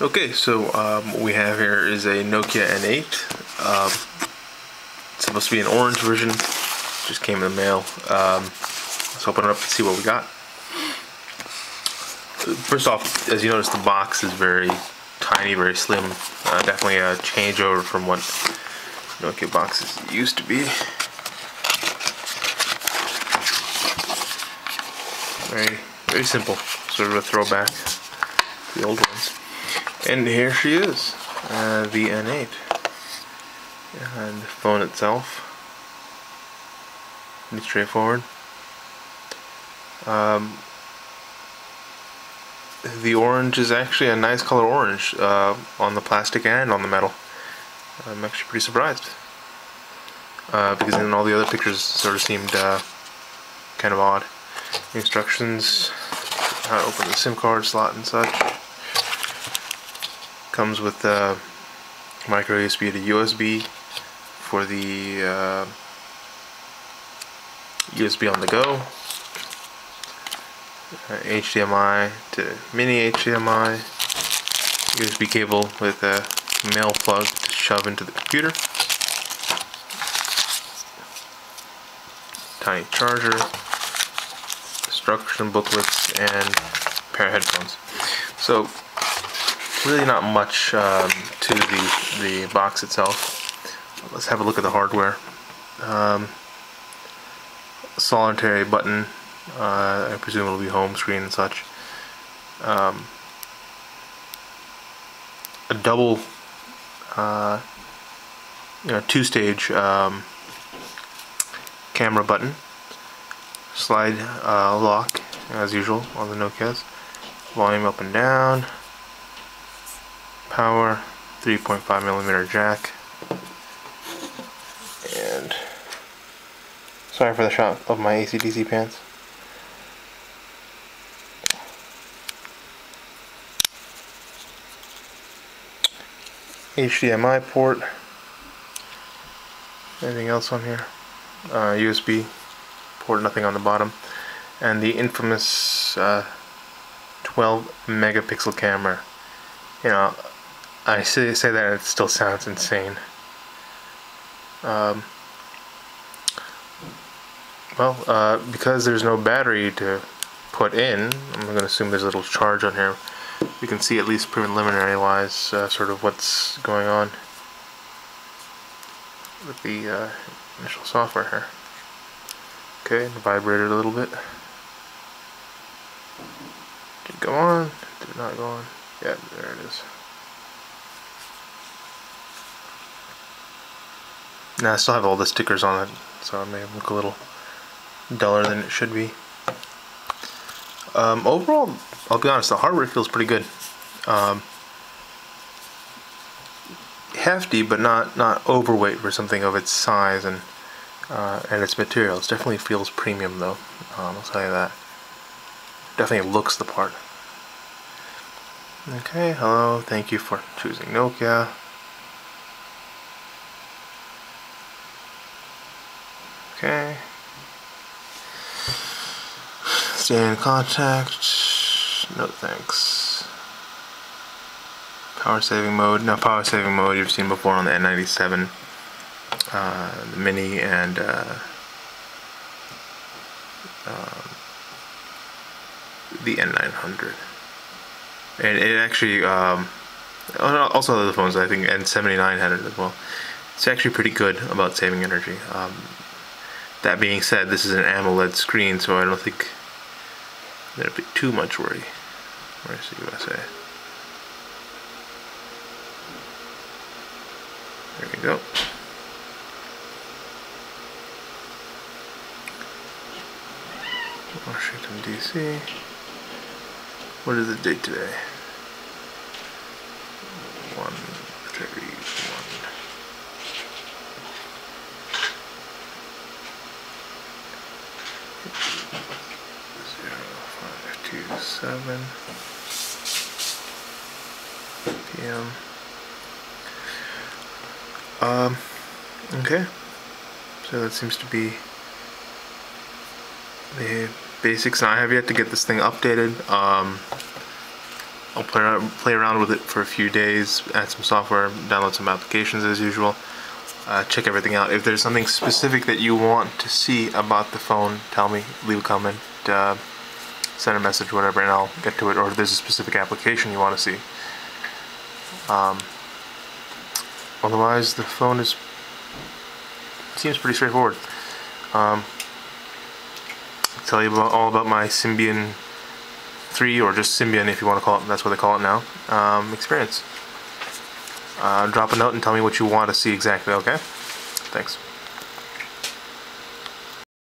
Okay, so um, we have here is a Nokia N8. Um, it's supposed to be an orange version. Just came in the mail. Um, let's open it up and see what we got. First off, as you notice, the box is very tiny, very slim. Uh, definitely a changeover from what Nokia boxes used to be. Very, very simple. Sort of a throwback the old ones. And here she is, uh, the N8. And the phone itself, pretty straightforward. Um, the orange is actually a nice color orange uh, on the plastic and on the metal. I'm actually pretty surprised. Uh, because in all the other pictures sort of seemed uh, kind of odd. Instructions, how to open the SIM card slot and such comes with uh, micro USB to USB for the uh, USB on the go, uh, HDMI to mini HDMI, USB cable with a male plug to shove into the computer, tiny charger, instruction booklets, and pair of headphones. So really not much um, to the, the box itself. Let's have a look at the hardware. Um, solitary button, uh, I presume it'll be home screen and such. Um, a double, uh, you know, two-stage um, camera button, slide uh, lock as usual on the Nokia's, volume up and down power, 3.5 millimeter jack, and sorry for the shot of my ACDC pants. HDMI port. Anything else on here? Uh, USB port, nothing on the bottom. And the infamous uh, 12 megapixel camera. You know, I say, say that it still sounds insane. Um, well, uh, because there's no battery to put in, I'm going to assume there's a little charge on here. You can see at least preliminary wise uh, sort of what's going on with the uh, initial software here. Okay, vibrated a little bit. Did it go on? Did it not go on? Yeah, there it is. I still have all the stickers on it, so it may look a little duller than it should be. Um, overall, I'll be honest, the hardware feels pretty good. Um, hefty, but not not overweight for something of its size and uh, and its materials. Definitely feels premium though. Um, I'll tell you that. Definitely looks the part. Okay, hello. Thank you for choosing Nokia. Okay. Stay in contact. No thanks. Power saving mode. Now power saving mode you've seen before on the N97. Uh, the Mini and uh, um, the N900. And it actually, um, also other phones, I think N79 had it as well. It's actually pretty good about saving energy. Um, that being said, this is an AMOLED screen, so I don't think there'd be too much worry. Where's the USA? There we go. Washington, D.C. What is the date today? 7 p.m. Um, okay. So that seems to be the basics. I have yet to get this thing updated. Um, I'll play around, play around with it for a few days, add some software, download some applications as usual, uh, check everything out. If there's something specific that you want to see about the phone, tell me, leave a comment, uh, send a message, whatever, and I'll get to it. Or if there's a specific application you want to see. Um, otherwise, the phone is seems pretty straightforward. Um, tell you about, all about my Symbian 3 or just Symbian if you want to call it, that's what they call it now, um, experience. Uh, drop a note and tell me what you want to see exactly, okay? Thanks.